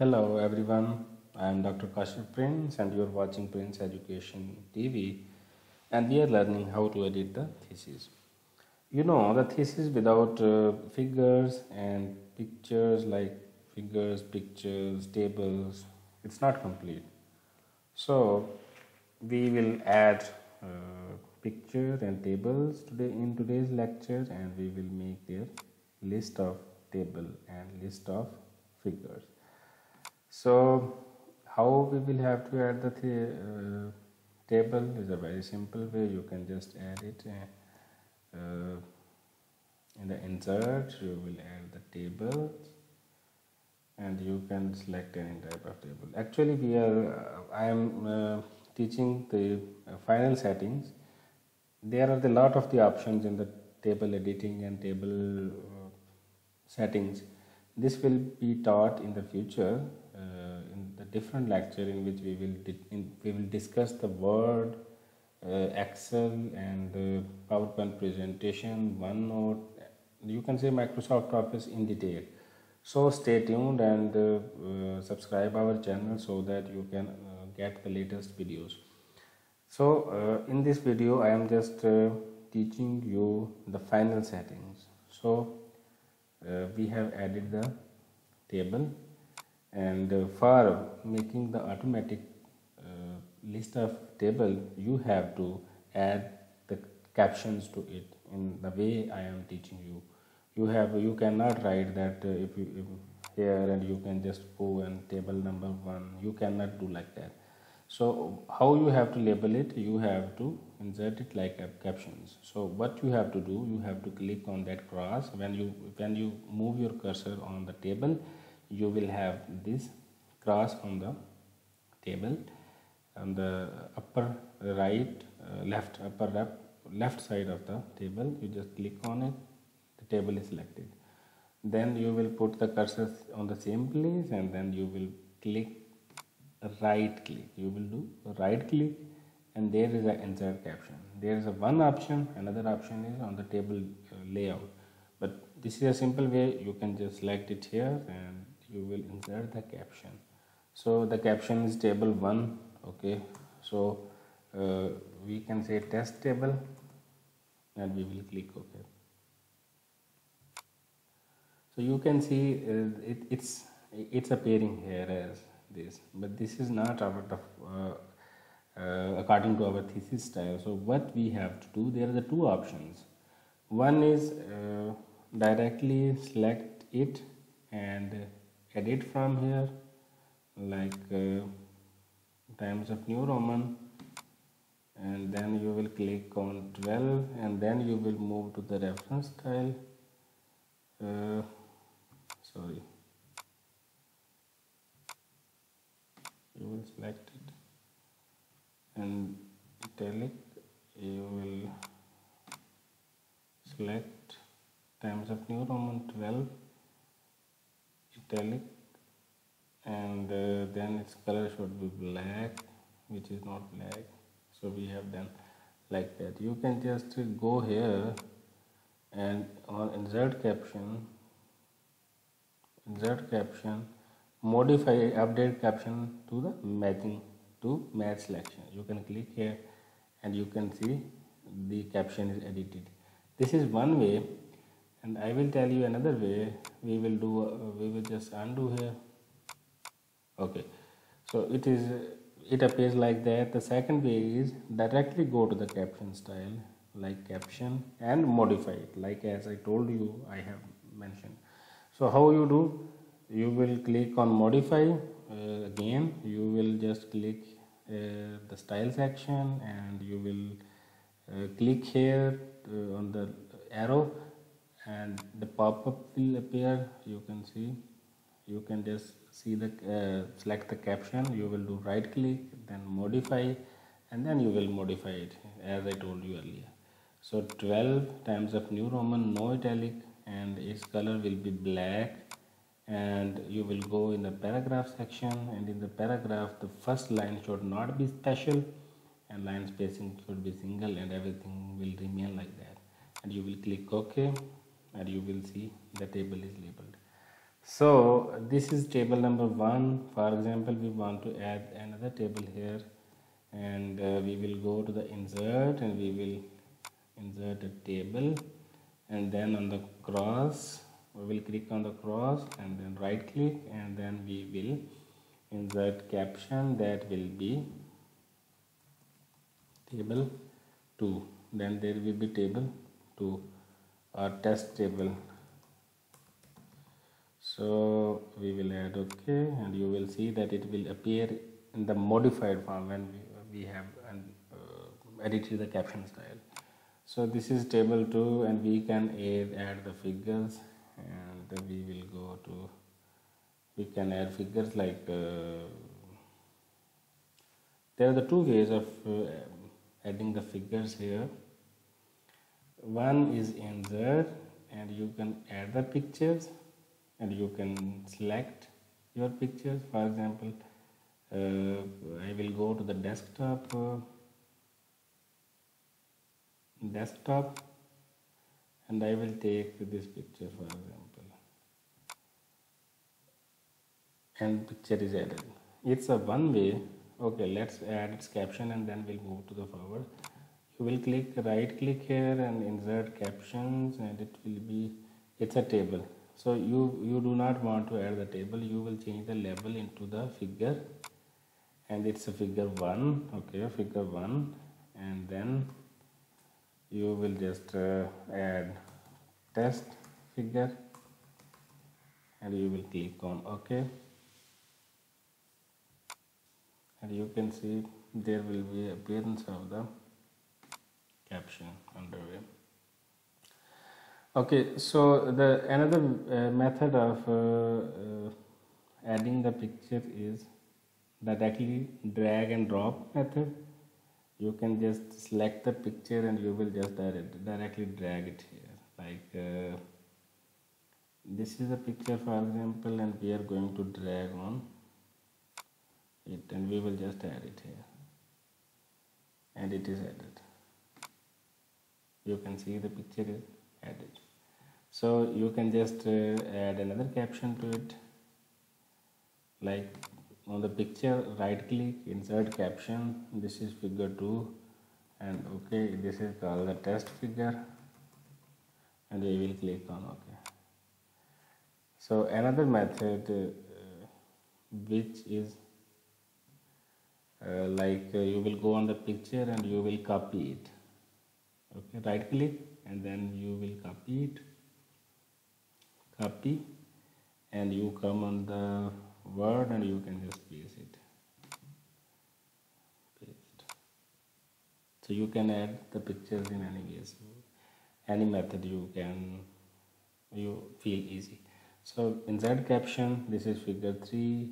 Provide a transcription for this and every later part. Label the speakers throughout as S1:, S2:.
S1: Hello everyone, I am Dr. Kashif Prince and you are watching Prince Education TV and we are learning how to edit the thesis. You know the thesis without uh, figures and pictures like figures, pictures, tables, it's not complete. So we will add uh, picture and tables today in today's lecture and we will make their list of table and list of figures so how we will have to add the th uh, table is a very simple way. You can just add it uh, uh, in the insert. You will add the table and you can select any type of table. Actually we are uh, i am uh, teaching the uh, final settings. There are a lot of the options in the table editing and table settings this will be taught in the future uh, in the different lecture in which we will in, we will discuss the word uh, excel and uh, powerpoint presentation onenote you can say microsoft office in detail. So stay tuned and uh, uh, subscribe our channel so that you can uh, get the latest videos. So in this video i am just teaching you the final settings. So we have added the table and uh, for making the automatic uh, list of table you have to add the captions to it in the way I am teaching you. You have you cannot write that uh, if you if here and you can just go and table number one. You cannot do like that so how you have to label it you have to insert it like captions. So what you have to do you have to click on that cross. When you when you move your cursor on the table you will have this cross on the table. On the upper right uh, left upper left, left side of the table you just click on it. The table is selected. Then you will put the cursor on the same place and then you will click right click. You will do right click and there is a insert caption. There is a one option another option is on the table uh, layout. But this is a simple way you can just select it here and you will insert the caption. So the caption is table 1 okay? So uh, we can say test table and we will click ok. So you can see uh, it, it's it's appearing here as this but this is not our uh, uh, according to our thesis style. So what we have to do there are the two options. One is uh, directly select it and edit from here like uh, times of new roman and then you will click on 12 and then you will move to the reference style. Uh, sorry you will select it and italic you will select times of new roman 12 italic and uh, then its color should be black which is not black. So we have done like that. You can just go here and on insert caption insert caption modify update caption to the matching to match selection. You can click here and you can see the caption is edited. This is one way and I will tell you another way. We will do uh, we will just undo here. Okay. So it is it appears like that. The second way is directly go to the caption style like caption and modify it. Like as I told you I have mentioned. So how you do you will click on modify uh, again you will just click uh, the style section and you will uh, click here uh, on the arrow and the pop-up will appear. You can see you can just see the uh, select the caption. You will do right click then modify and then you will modify it as I told you earlier. So 12 times of new roman no italic and its color will be black and you will go in the paragraph section and in the paragraph the first line should not be special and line spacing should be single and everything will remain like that. And you will click ok and you will see the table is labeled. So this is table number one. For example we want to add another table here and uh, we will go to the insert and we will insert a table and then on the cross we will click on the cross and then right click and then we will insert caption that will be table 2 then there will be table 2 or test table. So we will add ok and you will see that it will appear in the modified form when we, we have an, uh, edited the caption style. So this is table 2 and we can add, add the figures and we will go to we can add figures like uh, there are the two ways of uh, adding the figures here. One is insert and you can add the pictures and you can select your pictures. For example uh, I will go to the desktop uh, desktop and I will take this picture for example. And picture is added. It's a one way. Okay let's add its caption and then we'll move to the forward. You will click right click here and insert captions and it will be it's a table. So you you do not want to add the table. You will change the label into the figure. And it's a figure 1 okay figure 1 and then you will just uh, add test figure and you will click on ok. And you can see there will be appearance of the caption underway. Okay so the another uh, method of uh, uh, adding the picture is the directly drag and drop method you can just select the picture and you will just direct, directly drag it here. Like uh, this is a picture for example and we are going to drag on it and we will just add it here. And it is added. You can see the picture is added. So you can just uh, add another caption to it. Like on the picture right click insert caption this is figure 2 and okay this is called the test figure and we will click on ok so another method uh, which is uh, like uh, you will go on the picture and you will copy it. Okay right click and then you will copy it. Copy and you come on the word and you can just paste it. Paste. So you can add the pictures in any ways any method you can you feel easy. So inside caption this is figure 3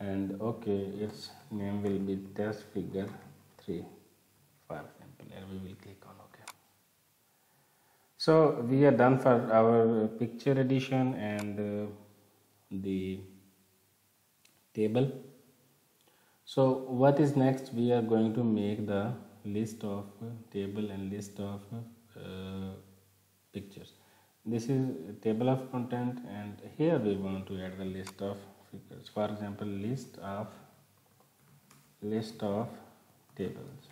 S1: and okay its name will be test figure 3 for example and we will click on okay. so we are done for our picture edition and uh, the table. So what is next? We are going to make the list of uh, table and list of uh, pictures. This is table of content and here we want to add the list of figures. For example list of list of tables.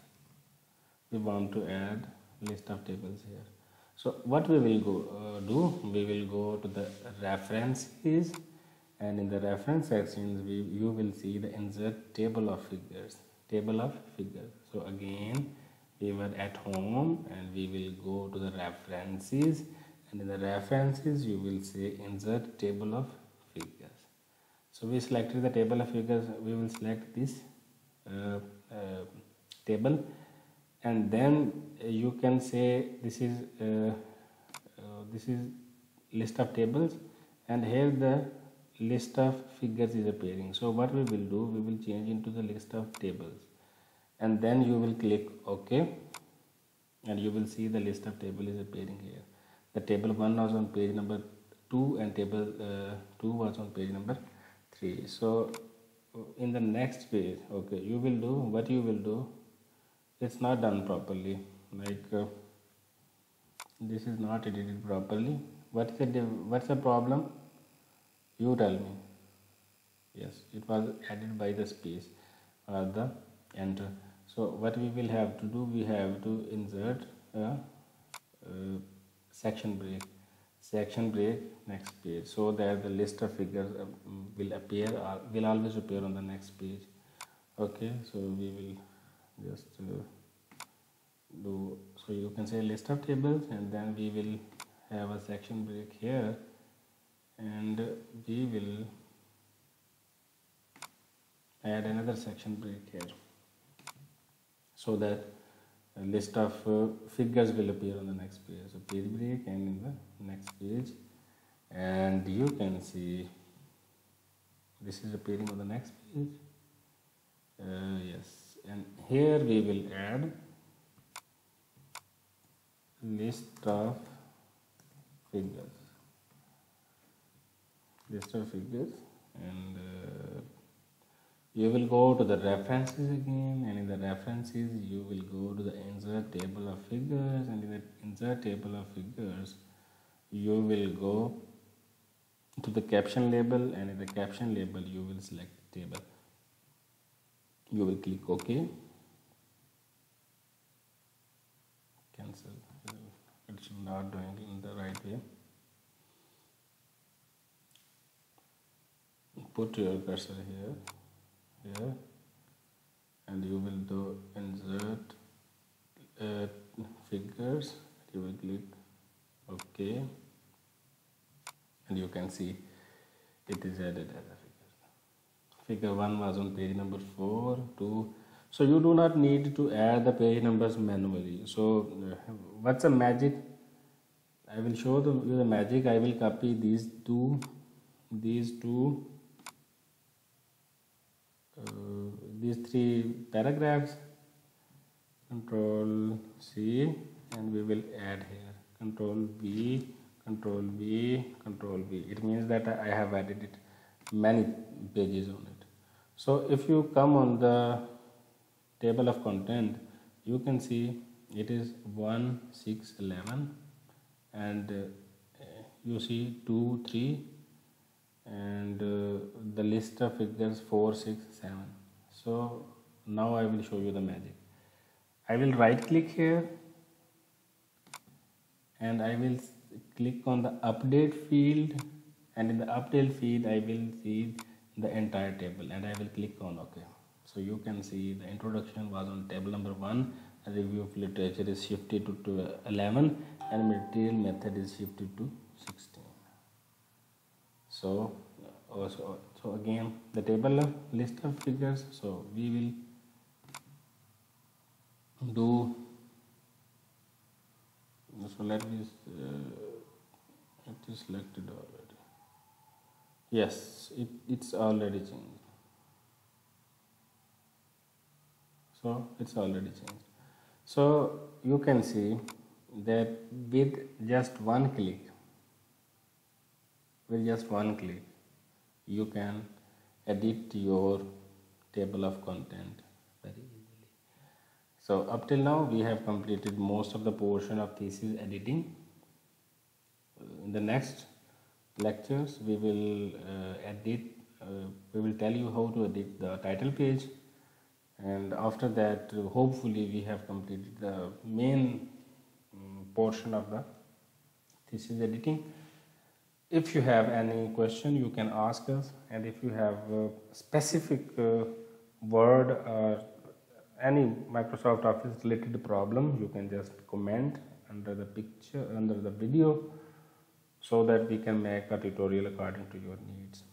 S1: We want to add list of tables here. So what we will go uh, do we will go to the references and in the reference sections we you will see the insert table of figures table of figures. So again we were at home and we will go to the references. And in the references you will say insert table of figures. So we selected the table of figures. We will select this uh, uh, table. And then uh, you can say this is uh, uh, this is list of tables. And here the list of figures is appearing. So what we will do we will change into the list of tables. And then you will click ok. And you will see the list of table is appearing here. The table 1 was on page number 2 and table uh, 2 was on page number 3 so in the next page okay you will do what you will do it's not done properly. Like uh, this is not edited properly. What's the what's the problem you tell me. Yes it was added by the space or the enter. So what we will have to do we have to insert a, a section break. Section break next page. So that the list of figures um, will appear or will always appear on the next page. Okay so we will just uh, do so you can say list of tables and then we will have a section break here and we will add another section break here so that a list of uh, figures will appear on the next page so page break and in the next page. And you can see this is appearing on the next page. Uh, yes and here we will add list of figures list of figures and uh, you will go to the references again and in the references you will go to the insert table of figures and in the insert table of figures you will go to the caption label and in the caption label you will select table. You will click ok. Cancel. It's not doing in the right way put your cursor here here and you will do insert uh, figures you will click ok and you can see it is added as a figure. Figure 1 was on page number 4 2 so you do not need to add the page numbers manually. So uh, what's the magic? I will show you the magic. I will copy these two these two uh, these three paragraphs control C and we will add here. Control V control V control V it means that I have added it many pages on it. So if you come on the table of content you can see it is 1 6 11 and uh, you see 2 3 and uh, the list of figures 4 6 7 so now I will show you the magic. I will right click here and I will click on the update field and in the update field I will see the entire table and I will click on OK. So you can see the introduction was on table number 1 review of literature is shifted to, to 11 and material method is shifted to 16 so also uh, so again the table of list of figures. So we will do so let me uh, it is selected already. Yes it, it's already changed. So it's already changed. So you can see that with just one click with just one click you can edit your table of content very easily. So up till now we have completed most of the portion of thesis editing. In the next lectures we will uh, edit uh, we will tell you how to edit the title page. And after that hopefully we have completed the main um, portion of the thesis editing if you have any question you can ask us. And if you have a specific uh, word or any Microsoft Office related problem you can just comment under the picture under the video so that we can make a tutorial according to your needs